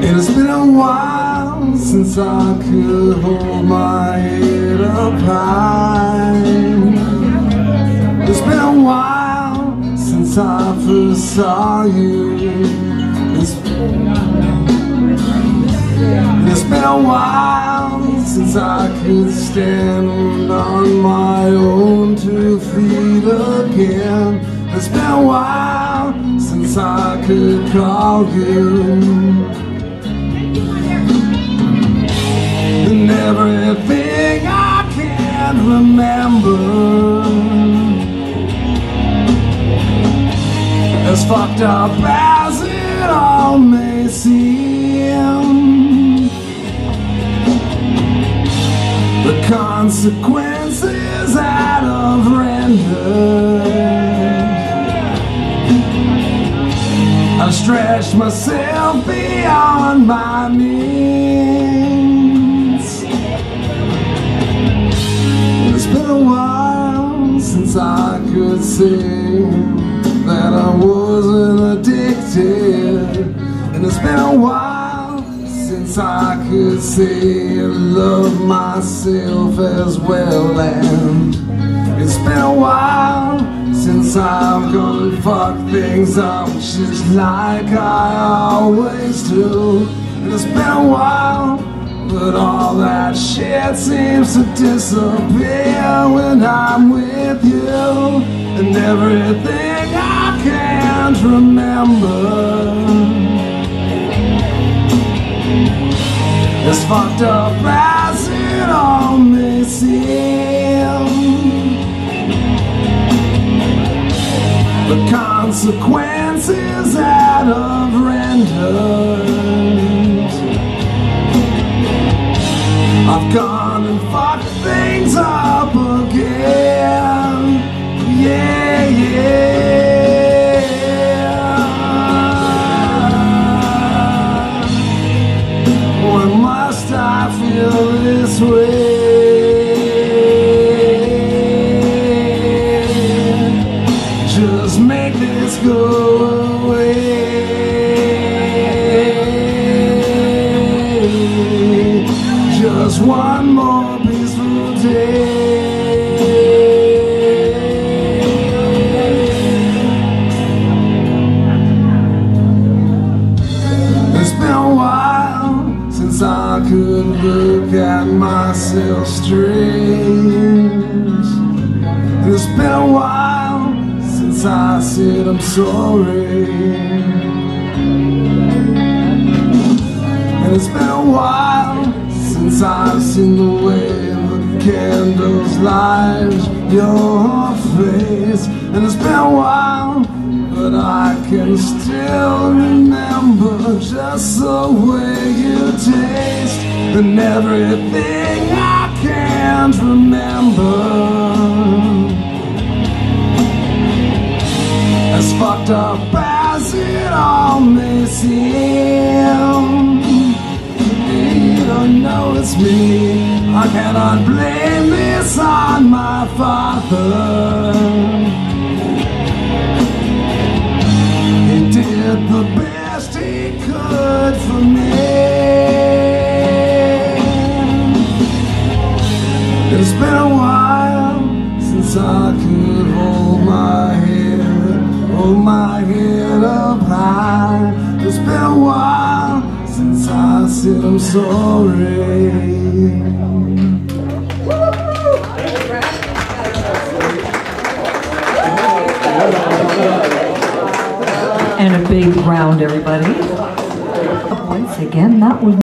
It's been a while since I could hold my head up high. It's been a while since I first saw you. It's, it's been a while since I could stand on my own two feet again. It's been a while since I could call you. Everything I can't remember As fucked up as it all may seem. The consequences out of rendered I stretched myself beyond my means since I could say that I wasn't addicted. And it's been a while since I could say I love myself as well. And it's been a while since I've gone fucked things up just like I always do. And it's been a while but all that shit seems to disappear when I'm with you. And everything I can't remember As fucked up as it all may seem The consequences Just make this go away. just one more peaceful day. I could look at myself straight. It's been a while since I said I'm sorry. And it's been a while since I've seen the way the candles light your face And it's been a while, but I can still remember Just the way you taste and everything I can't remember. As fucked up as it all may seem know it's me I cannot blame this on my father. He did the best a while since I could hold my head Hold my head up high It's been a while since I said I'm sorry. And a big round, everybody. Once again, that was